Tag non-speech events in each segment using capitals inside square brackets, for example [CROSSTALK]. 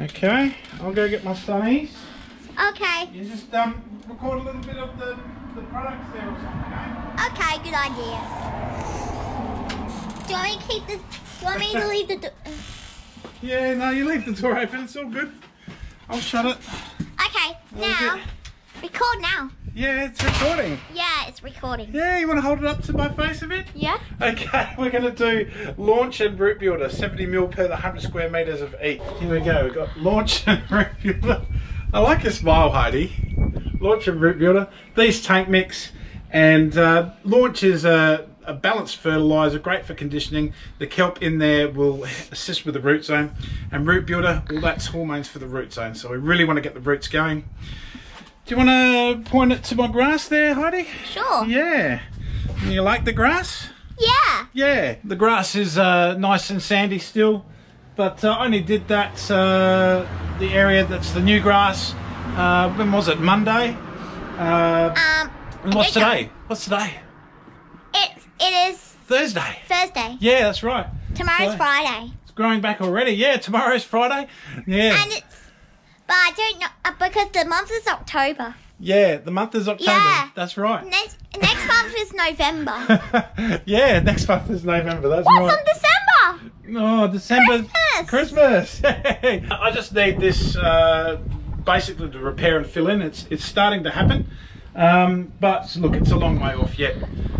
Okay, I'll go get my sunnies. Okay. You just um, record a little bit of the, the products there or something, eh? Okay, good idea. Do you want me to keep this? Do you want me to leave the door? Yeah, no, you leave the door open, it's all good. I'll shut it. Okay, now. Record now. Yeah, it's recording. Yeah, it's recording. Yeah, you want to hold it up to my face a bit? Yeah? Okay, [LAUGHS] we're going to do launch and root builder, 70 mil per the 100 square meters of each. Here we go, we've got launch [LAUGHS] and root builder. I like your smile, Heidi. Launch and root builder. These tank mix and uh, launch is a, a balanced fertilizer, great for conditioning. The kelp in there will assist with the root zone. And root builder, well, that's hormones for the root zone. So we really want to get the roots going. Do you want to point it to my grass there, Heidi? Sure. Yeah. You like the grass? Yeah. Yeah, the grass is uh, nice and sandy still, but uh, I only did that uh, the area that's the new grass. Uh, when was it? Monday. Uh, Um. what's today? What's today? It it is Thursday. Thursday. Yeah, that's right. Tomorrow's So- Friday. It's growing back already. Yeah, tomorrow's Friday. Yeah, And it's. But I don't know uh, because the month is October. yeah. The month is October. Yeah. That's right. Next next month is November. [LAUGHS] yeah, next month is November. That's What's right. on December? Oh, December. Christmas. Christmas. [LAUGHS] I just need this uh, basically to repair and fill in. It's it's starting to happen. Um, but look, it's a long way off yet.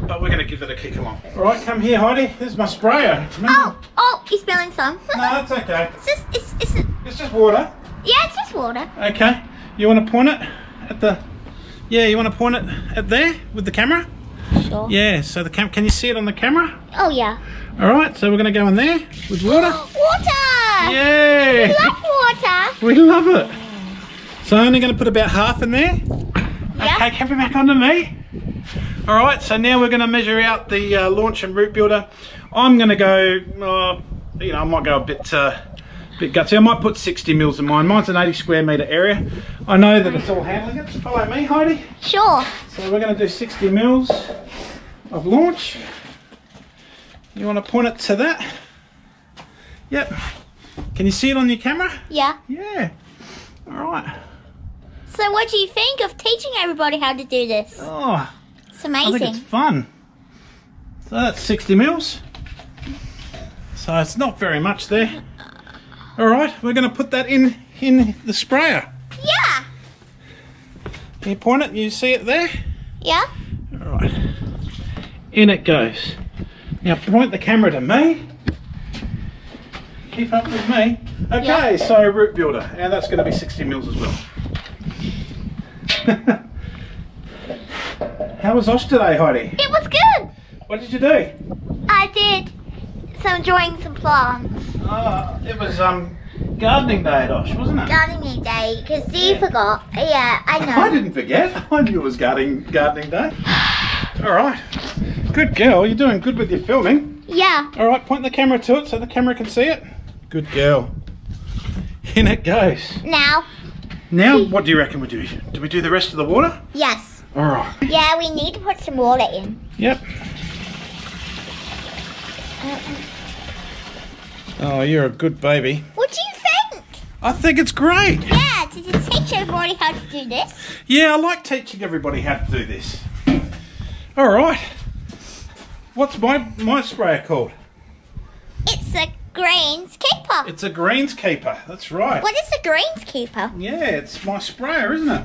But we're going to give it a kick along. All right, come here, Heidi. There's my sprayer. Remember? Oh oh, you're spilling some. No, that's okay. it's just it's it's It's just water. Yeah, it's just water. Okay. You want to point it at the? Yeah, you want to point it at there with the camera? Sure. Yeah. So the cam. Can you see it on the camera? Oh yeah. All right. So we're going to go in there with water. [GASPS] Water. Yay! We Love water. We love it. So I'm only going to put about half in there. Yeah. Okay, come back onto me. All right, so now we're going to measure out the uh, launch and root builder. I'm going to go, uh, you know, I might go a bit, uh, bit gutsy. I might put 60 mils in mine. Mine's an 80 square metre area. I know that it's all handling it. Follow me, Heidi. Sure. So we're going to do 60 mils of launch. You want to point it to that? Yep. Can you see it on your camera? Yeah. Yeah. All right. So what do you think of teaching everybody how to do this? Oh, It's amazing. I think it's fun. So that's 60 mils. So it's not very much there. All right, we're going to put that in in the sprayer. Yeah. Can you point it? You see it there? Yeah. All right. In it goes. Now point the camera to me. Keep up with me. Okay, Yeah. so root builder, and that's going to be 60 mils as well. [LAUGHS] How was Osh today, Heidi? It was good. What did you do? I did some drawing some plants. Uh, it was um gardening day at Osh, wasn't it? Gardening day because Dee forgot. Yeah, I know. I didn't forget. [LAUGHS] I knew it was gardening gardening day. [SIGHS] All right. Good girl. You're doing good with your filming. Yeah. All right. Point the camera to it so the camera can see it. Good girl. In it goes. Now, Now, what do you reckon we do? Do we do the rest of the water? yes. All right. Yeah, we need to put some water in. Yep. Oh, you're a good baby. What do you think? I think it's great. Yeah, did you teach everybody how to do this? Yeah, I like teaching everybody how to do this. All right. What's my my sprayer called? It's a greenskeeper. It's a greenskeeper. That's right. What is a greenskeeper? Yeah, it's my sprayer, isn't it?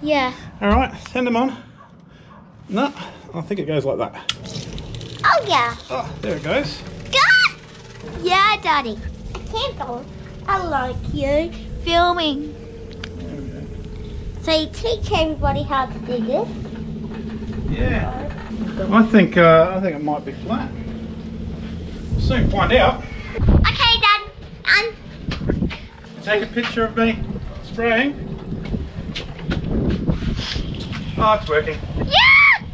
Yeah. All right, send them on. No, I think it goes like that. Oh yeah. Oh, there it goes. Yeah, Daddy. I can't go. I like you filming. So you teach everybody how to do this. Yeah. I think uh, I think it might be flat. We'll soon find out. Okay, Dad. And Take a picture of me spraying. Oh, it's working. yeah.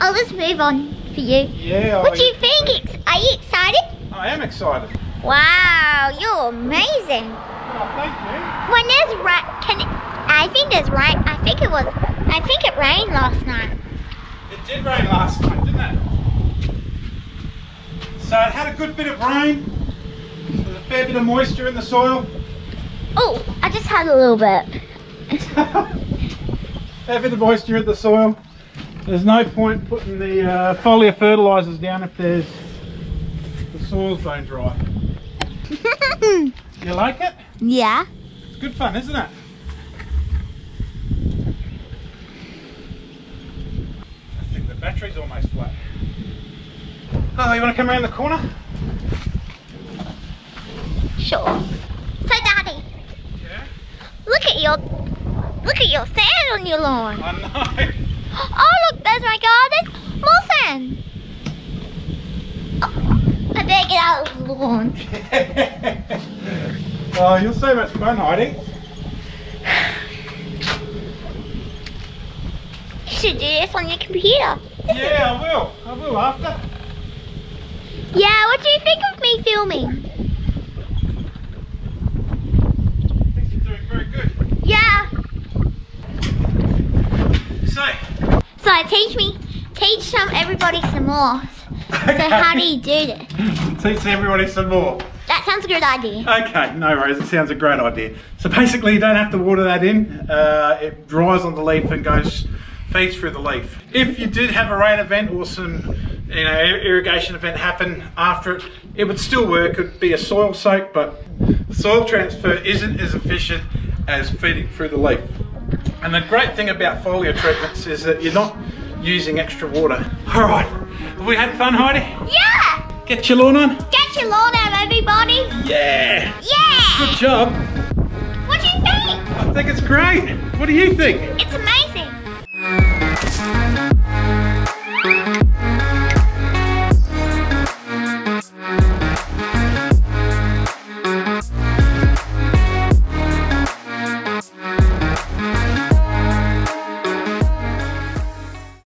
Oh, let's move on for you. Yeah. What I, do you think? Are you excited? I am excited. Wow, you're amazing. Oh, thank you. When there's rain, can it, I think there's rain. I think it was. I think it rained last night. It did rain last night, didn't it? So it had a good bit of rain. There's a fair bit of moisture in the soil. Oh, I just had a little bit. [LAUGHS] fair bit of moisture in the soil. There's no point putting the uh, foliar fertilisers down if there's the soil's bone dry. [LAUGHS] You like it? yeah. It's good fun, isn't it? I think the battery's almost flat. Oh, you want to come around the corner? Sure. So, Daddy, Yeah. look at your look at your sand on your lawn. I know. [LAUGHS] Oh, look, there's my garden. More sand. Oh, I better get out of the lawn. [LAUGHS] oh, you're so much fun, Heidi. You should do this on your computer. Yeah, I will. I will after. Yeah, what do you think of me filming? I think you're doing very good. Yeah. So, Teach me, teach some everybody some more. So how do you do [LAUGHS] this? teach everybody some more. That sounds a good idea. Okay, no worries. It sounds a great idea. So basically, you don't have to water that in. Uh, it dries on the leaf and goes feeds through the leaf. If you did have a rain event or some you know irrigation event happen after it, it would still work. It'd be a soil soak, but soil transfer isn't as efficient as feeding through the leaf. And the great thing about foliar treatments is that you're not using extra water. All right, have we had fun, Heidi? Yeah. Get your lawn on. Get your lawn out, everybody. Yeah. Yeah. Good job. What do you think? I think it's great. What do you think? It's amazing.